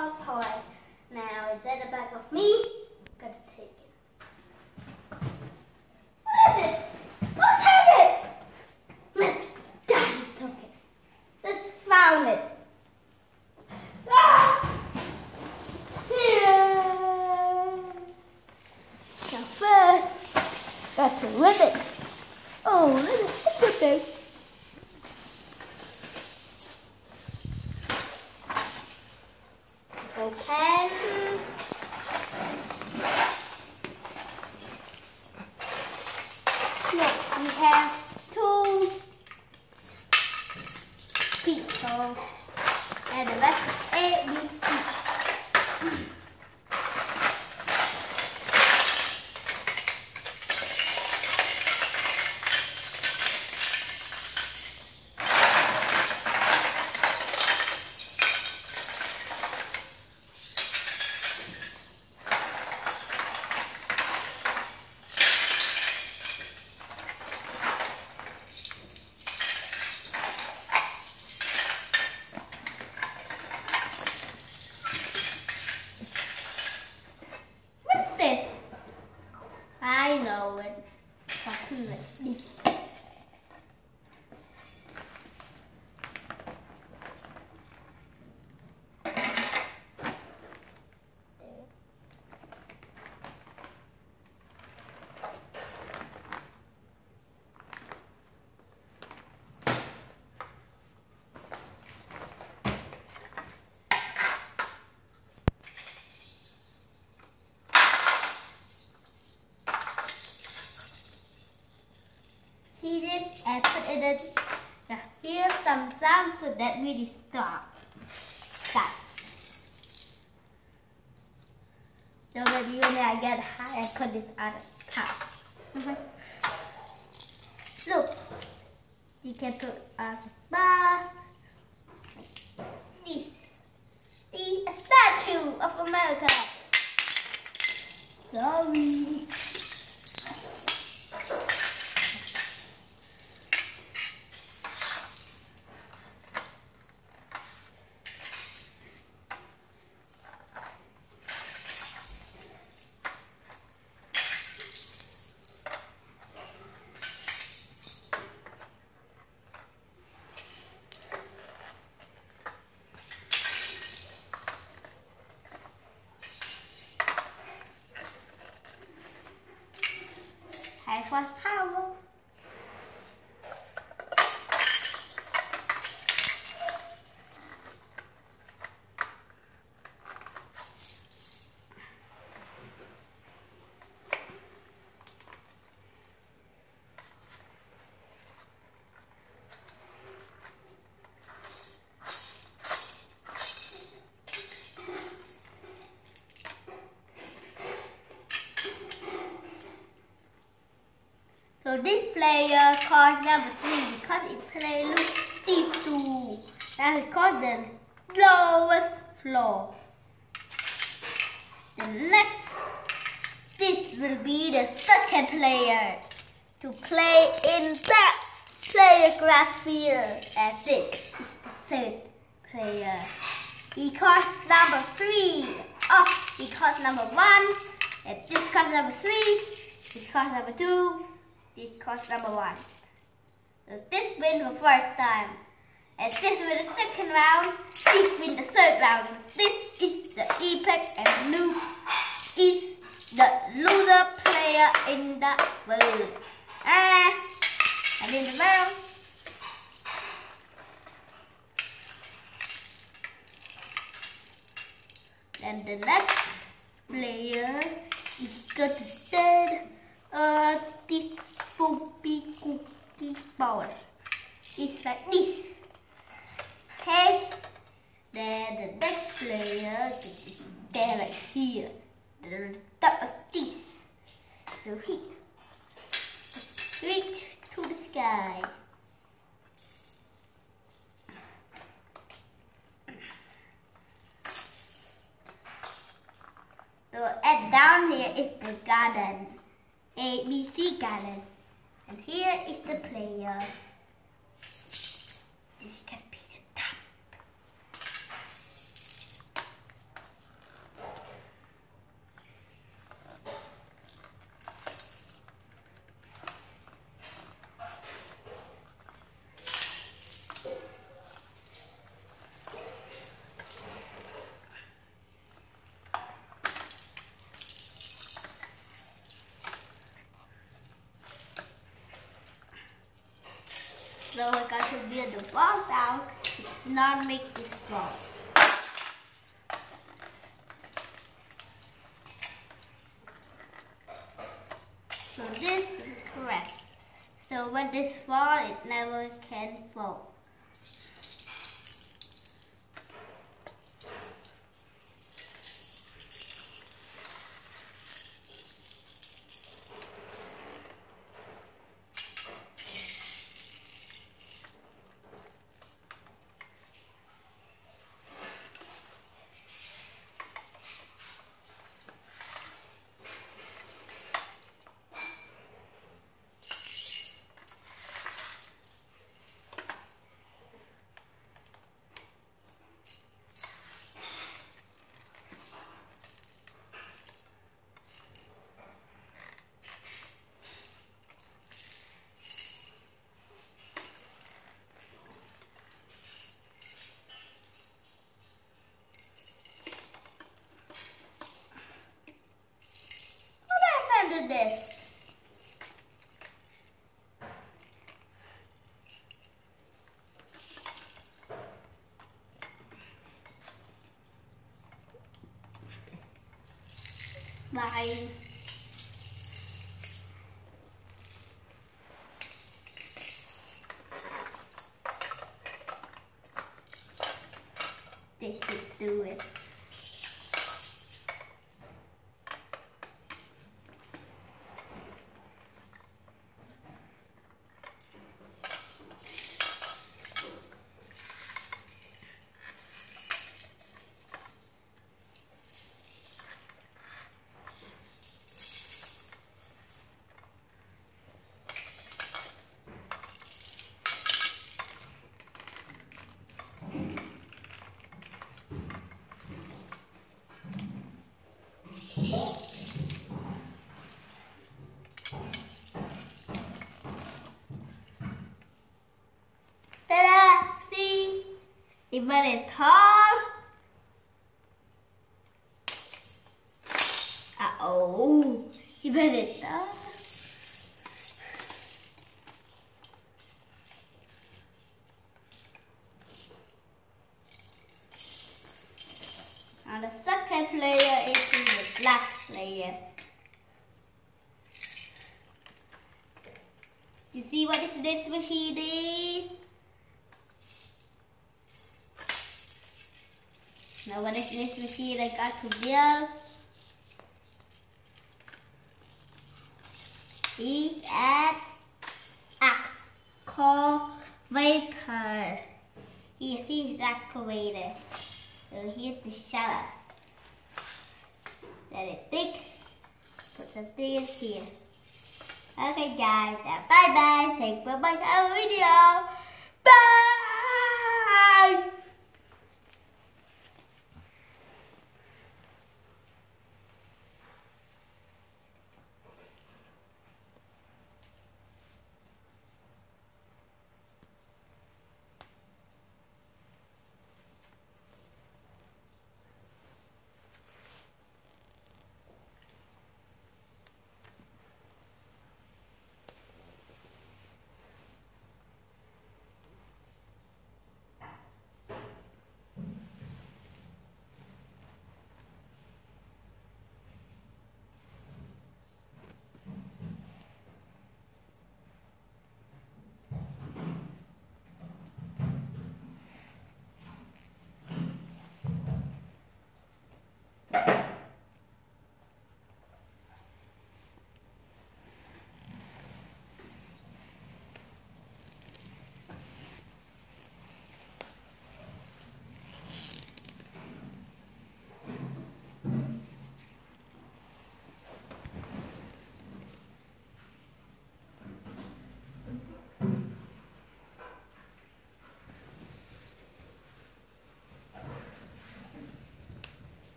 Now is that the back of me. Gotta take it. What is it? What's happened? Mr. Daddy took it. Just found it. Ah! Yeah. Now first, got to rip it. Oh, look at this thing. Open. Next we have two and the rest A, B, C this? I know it. Something like this. See this and put it in. Now here's some sound so that really stop. Stop. So maybe when I get high, I put this on the top. Mhm. Look, you can put on the bar. This, the statue of America. Sorry. So this player card number three because it plays these two. That is called the lowest floor. The next, this will be the second player to play in that player grass field. And this is the third player. He costs number three. Oh, he costs number one. And this costs number three. This costs number two. This costs number one. So this win the first time. And this win the second round. This win the third round. This is the epic and Luke is the loser player in the world. Ah, and in the middle. And the next player is going to stand uh, poopy cookie ball. It's like this. Hey, Then the next player is there like here. The top of this. So here. Reach to the sky. So and down here is the garden. ABC garden. Here is the player. So I got to build the wall down not make this fall. So this is correct. So when this fall, it never can fall. 拜。Even it tall. Uh-oh. Even it tall. Now the second player is the black player. You see what is this machine is? Now what is this machine I got to build? Is an excavator. Here, here's the excavator. So here's the shovel. Let it thick. Put the things here. Okay guys, bye bye. Thanks for watching our video.